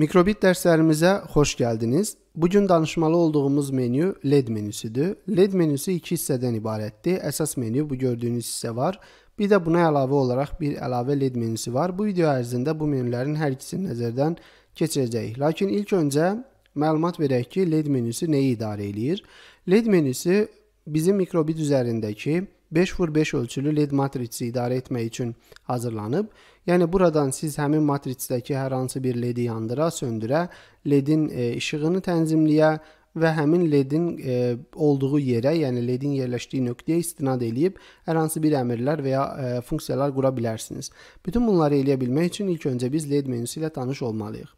Mikrobit dərslərimizə xoş gəldiniz. Bu gün danışmalı olduğumuz menyu LED menüsüdür. LED menüsü iki hissədən ibarətdir. Əsas menyu bu gördüyünüz hissə var. Bir də buna əlavə olaraq bir əlavə LED menüsü var. Bu video ərzində bu menülərin hər ikisini nəzərdən keçirəcəyik. Lakin ilk öncə məlumat verək ki, LED menüsü nəyi idarə eləyir? LED menüsü bizim mikrobit üzərindəki 5x5 ölçülü LED matrisi idarə etmək üçün hazırlanıb. Yəni buradan siz həmin matritsdəki hər hansı bir LED-i yandıra, söndürə, LED-in e, işığını tənzimləyə və həmin LED-in e, olduğu yerə, yəni LED-in yerləşdiyi nöqtəyə istinad eləyib hər hansı bir əmrlər və ya e, funksiyalar qura bilərsiniz. Bütün bunları eləyə bilmək üçün ilk öncə biz LED menüsü ilə tanış olmalıyıq.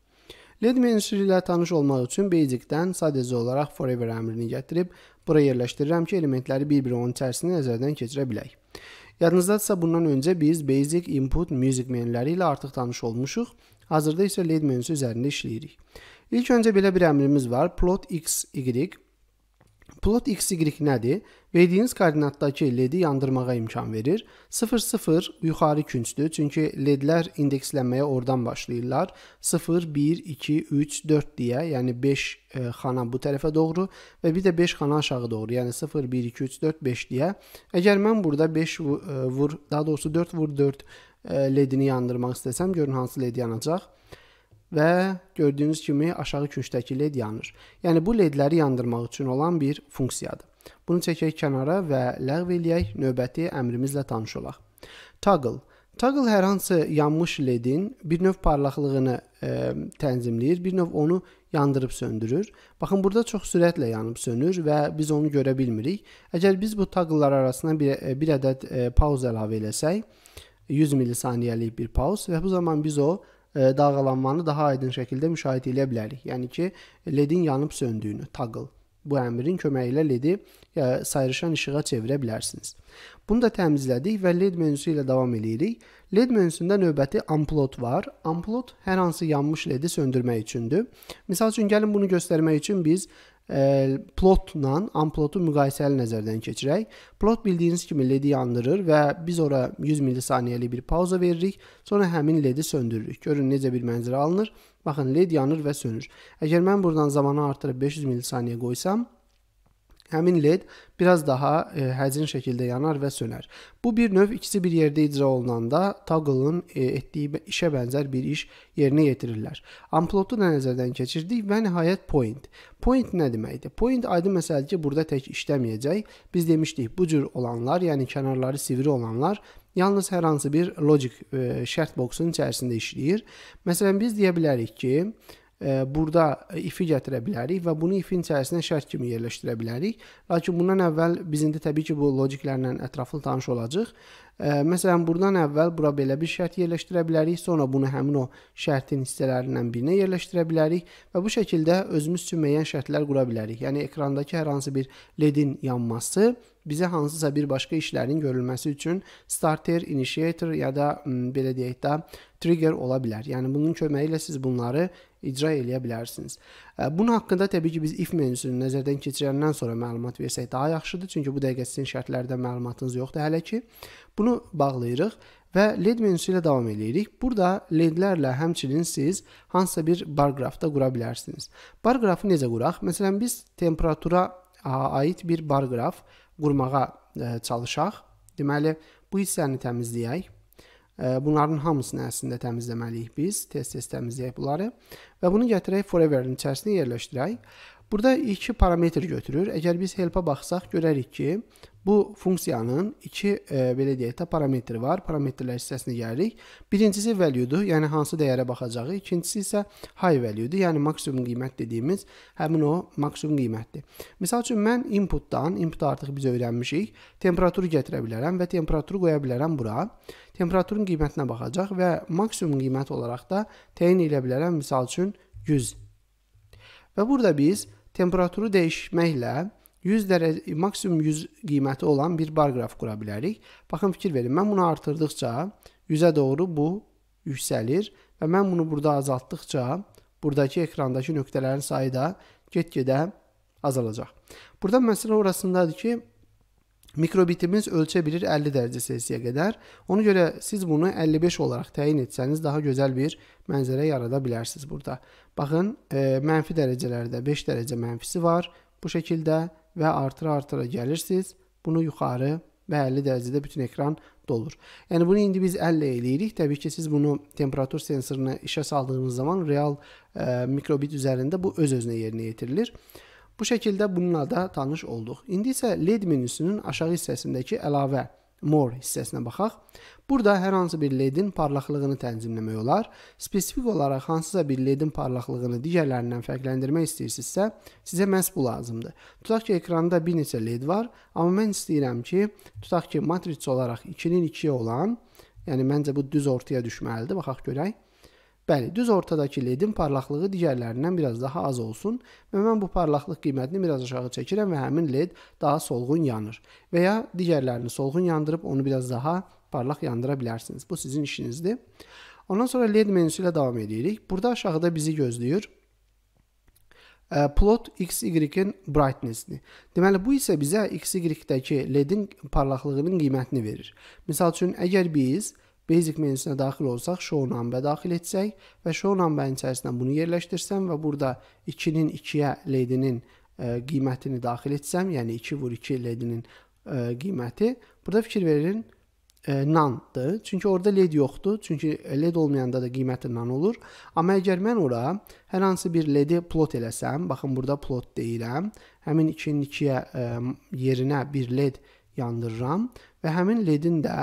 LED menüsü ilə tanış olmaq üçün Basic-dən sadəcə olaraq Forever əmrini gətirib bura yerləşdirirəm ki, elementləri bir-bir onun içərisində nəzərdən keçirə bilək. Yadınızdadırsa bundan öncə biz Basic, Input, Music menüləri ilə artıq tanış olmuşuq. Hazırda isə LED menüsü üzərində işləyirik. İlk öncə belə bir əmrimiz var. Plot x, y Plot xy nədir? Verdiyiniz koordinatdakı LED-i yandırmağa imkan verir. 0 0 yuxarı küncdür, çünki LED-lər indekslənməyə oradan başlayırlar. 0 1 2 3 4 deyə, yəni 5 e, xana bu tərəfə doğru və bir də 5 xana aşağı doğru, yəni 0 1 2 3 4 5 deyə. Əgər mən burada 5 e, vur, daha doğrusu 4 vur 4 e, LED-ini yandırmaq istəsəm, görün hansı LED yanacaq və gördüyünüz kimi aşağı küncdəki led yanır. Yəni bu ledləri yandırmaq üçün olan bir funksiyadır. Bunu çəkək kənara və ləğv eləyək, növbəti əmrimizlə tanış olaq. Toggle Toggle hər hansı yanmış ledin bir növ parlaqlığını e, tənzimləyir, bir növ onu yandırıb söndürür. Baxın burada çox sürətlə yanıb sönür və biz onu görə bilmirik. Əgər biz bu toggle'lar arasına bir, e, bir ədəd e, pauz əlavə eləsək, 100 millisaniyəlik bir pauz və bu zaman biz o E, dalğalanmanı daha aydın şəkildə müşahidə edə bilərik. Yəni ki, LED-in yanıb söndüyünü, toggle bu əmrin köməyi ilə LED-i e, sayrışan işığa çevirə bilərsiniz. Bunu da təmizlədik və LED menüsü ilə davam edirik. LED menüsündə növbəti unplot var. Unplot hər hansı yanmış LED-i söndürmək üçündür. Məsəl üçün gəlin bunu göstərmək üçün biz plotla unplotu müqayisəli nəzərdən keçirək. Plot bildiyiniz kimi ledi yandırır və biz ora 100 millisaniyəlik bir pauza veririk. Sonra həmin ledi söndürürük. Görün necə bir mənzərə alınır. Baxın led yanır və sönür. Əgər mən buradan zamanı artırıb 500 millisaniyə qoysam, həmin led biraz daha e, həzin şəkildə yanar və sönər. Bu bir növ ikisi bir yerdə icra olunanda toggle-ın e, etdiyi işə bənzər bir iş yerinə yetirirlər. Unplotu da nəzərdən keçirdik və nəhayət point. Point nə deməkdir? Point aydın məsələdir ki, burada tək işləməyəcək. Biz demişdik, bu cür olanlar, yəni kənarları sivri olanlar yalnız hər hansı bir logic e, şərt boksunun içərisində işləyir. Məsələn, biz deyə bilərik ki, burada if-i gətirə bilərik və bunu if-in içərisinə şərt kimi yerləşdirə bilərik. Lakin bundan əvvəl biz indi təbii ki, bu logiklərlə ətraflı tanış olacağıq. Məsələn, burdan əvvəl bura belə bir şərt yerləşdirə bilərik, sonra bunu həmin o şərtin hissələrindən birinə yerləşdirə bilərik və bu şəkildə özümüz üçün müəyyən şərtlər qura bilərik. Yəni ekrandakı hər hansı bir LED-in yanması bizə hansısa bir başqa işlərin görülməsi üçün starter, initiator ya da belə deyək də trigger ola bilər. Yəni bunun köməyi ilə siz bunları icra eləyə bilərsiniz. Bunun haqqında təbii ki, biz if menüsünü nəzərdən keçirəndən sonra məlumat versək daha yaxşıdır, çünki bu dəqiqə sizin şərtlərdə məlumatınız yoxdur hələ ki. Bunu bağlayırıq və LED menüsü ilə davam edirik. Burada LED-lərlə həmçinin siz hansısa bir bar qrafda qura bilərsiniz. Bar qrafı necə quraq? Məsələn, biz temperatura aid bir bar qraf qurmağa çalışaq. Deməli, bu hissəni təmizləyək. Bunların hamısını əslində təmizləməliyik biz. Tez-tez təmizləyək bunları və bunu gətirək forever-in içərisinə yerləşdirək. Burada iki parametr götürür. Əgər biz help-a baxsaq görərik ki, bu funksiyanın iki e, belə deyək də parametri var. Parametrlər hissəsinə gəlirik. Birincisi value-dur, yəni hansı dəyərə baxacağıq. İkincisi isə high value-dur, yəni maksimum qiymət dediyimiz həmin o maksimum qiymətdir. Məsəl üçün mən input-dan, input artıq biz öyrənmişik, temperaturu gətirə bilərəm və temperaturu qoya bilərəm bura. Temperaturun qiymətinə baxacaq və maksimum qiymət olaraq da təyin edə bilərəm misal üçün 100 Və burada biz temperaturu dəyişməklə 100 dərəcə maksimum 100 qiyməti olan bir bar qraf qura bilərik. Baxın fikir verin. Mən bunu artırdıqca 100-ə doğru bu yüksəlir və mən bunu burada azaltdıqca buradakı ekrandakı nöqtələrin sayı da get-gedə azalacaq. Burada məsələ orasındadır ki, mikrobitimiz ölçə bilir 50 dərəcə Selsiyə qədər. Ona görə siz bunu 55 olaraq təyin etsəniz daha gözəl bir mənzərə yarada bilərsiniz burada. Baxın, e, mənfi dərəcələrdə 5 dərəcə mənfisi var bu şəkildə və artıra-artıra gəlirsiniz. Bunu yuxarı və 50 dərəcədə bütün ekran dolur. Yəni bunu indi biz əllə eləyirik. Təbii ki, siz bunu temperatur sensoruna işə saldığınız zaman real e, mikrobit üzərində bu öz-özünə yerinə yetirilir. Bu şəkildə bununla da tanış olduq. İndi isə LED menüsünün aşağı hissəsindəki əlavə More hissəsinə baxaq. Burada hər hansı bir LED-in parlaqlığını tənzimləmək olar. Spesifik olaraq hansısa bir LED-in parlaqlığını digərlərindən fərqləndirmək istəyirsinizsə, sizə məhz bu lazımdır. Tutaq ki, ekranda bir neçə LED var, amma mən istəyirəm ki, tutaq ki, matriç olaraq 2-nin 2-yə olan, yəni məncə bu düz ortaya düşməlidir. Baxaq görək. Bəli, düz ortadakı ledin parlaqlığı digərlərindən biraz daha az olsun və mən bu parlaqlıq qiymətini biraz aşağı çəkirəm və həmin led daha solğun yanır. Və ya digərlərini solğun yandırıb onu biraz daha parlaq yandıra bilərsiniz. Bu sizin işinizdir. Ondan sonra led menüsü ilə davam edirik. Burada aşağıda bizi gözləyir plot XY-in brightness-ni. Deməli bu isə bizə XY-dəki ledin parlaqlığının qiymətini verir. Məsəl üçün əgər biz Basic menüsünə daxil olsaq show number daxil etsək və show number-in içərisinə bunu yerləşdirsəm və burada 2-nin 2-yə LED-inin ə, qiymətini daxil etsəm, yəni 2 vur 2 LED-inin ə, qiyməti, burada fikir verin ə, none-dır. Çünki orada LED yoxdur. Çünki LED olmayanda da qiyməti none olur. Amma əgər mən ora hər hansı bir LED-i plot eləsəm, baxın burada plot deyirəm. Həmin 2-nin 2-yə yerinə bir LED yandırıram və həmin LED-in də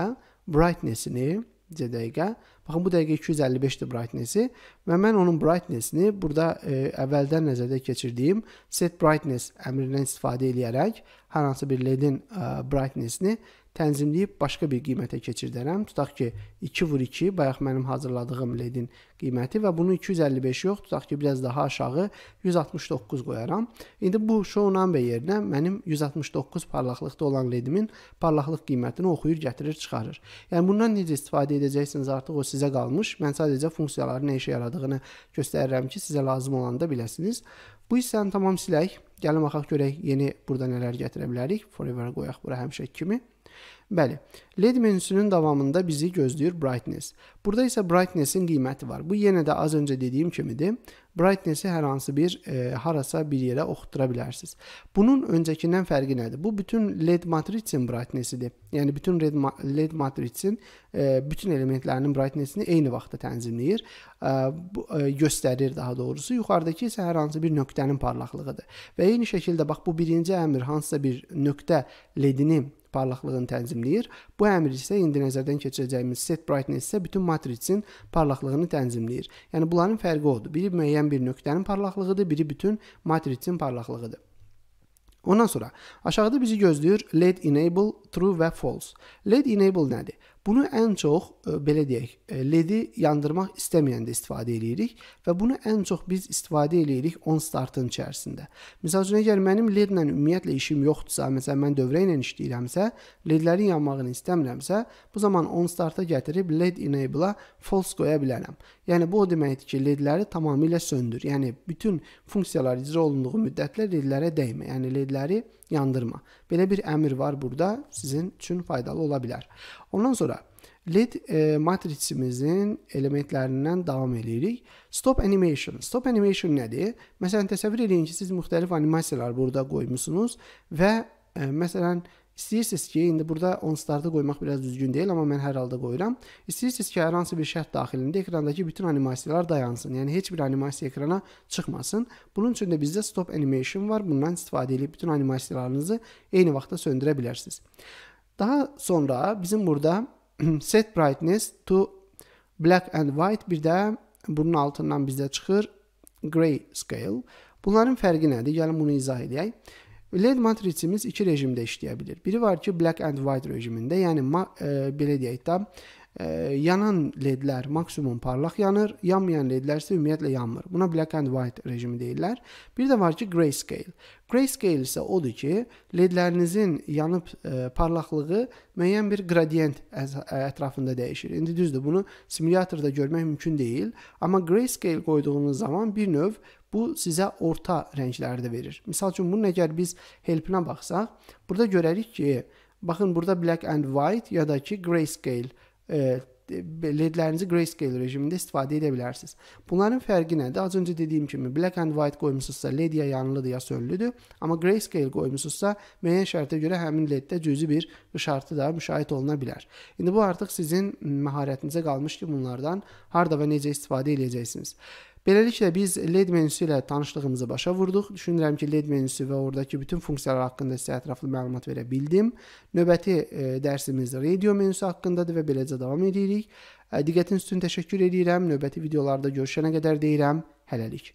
brightness-ini C dəqiqə. Baxın bu dəqiqə 255-dir brightness-i və mən onun brightness-ni burada e, əvvəldən nəzərdə keçirdiyim set brightness əmrindən istifadə edərək hər hansı bir LED-in e, brightness-ni tənzimləyib başqa bir qiymətə keçirdərəm. Tutaq ki, 2 vur 2 bayaq mənim hazırladığım LED-in qiyməti və bunu 255 yox, tutaq ki, biraz daha aşağı 169 qoyaram. İndi bu show number yerinə mənim 169 parlaqlıqda olan LED-imin parlaqlıq qiymətini oxuyur, gətirir, çıxarır. Yəni bundan necə istifadə edəcəksiniz artıq o sizə qalmış. Mən sadəcə funksiyaların nə işə yaradığını göstərirəm ki, sizə lazım olanda biləsiniz. Bu hissəni tamam silək. Gəlin baxaq görək yeni burada nələr gətirə bilərik. Forever qoyaq bura həmişə kimi. Bəli, LED menüsünün davamında bizi gözləyir brightness. Burada isə brightness-in qiyməti var. Bu yenə də az öncə dediyim kimidir. Brightness-i hər hansı bir e, harasa bir yerə oxutdura bilərsiniz. Bunun öncəkindən fərqi nədir? Bu bütün LED matrisin brightness-idir. Yəni bütün LED, ma LED matrisin e, bütün elementlərinin brightness-ini eyni vaxtda tənzimləyir. E, bu, e, göstərir daha doğrusu. Yuxarıdakı isə hər hansı bir nöqtənin parlaqlığıdır. Və eyni şəkildə bax bu birinci əmr hansısa bir nöqtə LED-ini parlaqlığını tənzimləyir. Bu əmr isə indi nəzərdən keçirəcəyimiz set brightness isə bütün matrisin parlaqlığını tənzimləyir. Yəni bunların fərqi odur. Biri müəyyən bir nöqtənin parlaqlığıdır, biri bütün matrisin parlaqlığıdır. Ondan sonra aşağıda bizi gözləyir LED enable true və false. LED enable nədir? Bunu ən çox e, belə deyək, e, LED-i yandırmaq istəməyəndə istifadə edirik və bunu ən çox biz istifadə edirik on startın içərisində. Məsəl üçün əgər mənim LED-lə ümumiyyətlə işim yoxdursa, məsələn mən dövrə ilə işləyirəmsə, LED-lərin yanmağını istəmirəmsə, bu zaman on starta gətirib LED enable-a false qoya bilərəm. Yəni bu o deməkdir ki, LED-ləri tamamilə söndür. Yəni bütün funksiyalar icra olunduğu müddətlə LED-lərə dəymə. Yəni LED-ləri yandırma. Belə bir əmr var burada, sizin üçün faydalı ola bilər. Ondan sonra LED e, matrisimizin elementlərindən davam edirik. Stop animation. Stop animation nədir? Məsələn, təsəvvür edin ki, siz müxtəlif animasiyalar burada qoymusunuz və e, məsələn İstəyirsiniz ki, indi burada on startı qoymaq biraz düzgün deyil, amma mən hər halda qoyuram. İstəyirsiniz ki, hər hansı bir şərt daxilində ekrandakı bütün animasiyalar dayansın. Yəni heç bir animasiya ekrana çıxmasın. Bunun üçün də bizdə stop animation var. Bundan istifadə edib bütün animasiyalarınızı eyni vaxtda söndürə bilərsiniz. Daha sonra bizim burada set brightness to black and white bir də bunun altından bizdə çıxır gray scale. Bunların fərqi nədir? Gəlin bunu izah edək. LED matrisimiz iki rejimdə işləyə bilər. Biri var ki, black and white rejimində, yəni e, belə deyək də, e, yanan ledlər maksimum parlaq yanır, yanmayan ledlər isə ümumiyyətlə yanmır. Buna black and white rejimi deyirlər. Bir də var ki, grayscale. Grayscale isə odur ki, ledlərinizin yanıb e, parlaqlığı müəyyən bir gradient ətrafında dəyişir. İndi düzdür, bunu simulyatorda görmək mümkün deyil, amma grayscale qoyduğunuz zaman bir növ bu sizə orta rəngləri də verir. Məsəl üçün bunun əgər biz helpinə baxsaq, burada görərik ki, Baxın burada black and white ya da ki grayscale e, ledlərinizi grayscale rejimində istifadə edə bilərsiniz. Bunların fərqi nədir? Az öncə dediyim kimi black and white qoymusunuzsa led ya yanılıdır ya sönlüdür, amma grayscale qoymusunuzsa müəyyən şərtə görə həmin leddə cüzi bir işartı da müşahidə oluna bilər. İndi bu artıq sizin məharətinizə qalmış ki, bunlardan harda və necə istifadə edəcəksiniz. Beləliklə biz LED menüsü ilə tanışlığımızı başa vurduq. Düşünürəm ki, LED menüsü və oradakı bütün funksiyalar haqqında sizə ətraflı məlumat verə bildim. Növbəti e, dərsimiz radio menüsü haqqındadır və beləcə davam edirik. E, diqqətiniz üçün təşəkkür edirəm. Növbəti videolarda görüşənə qədər deyirəm hələlik.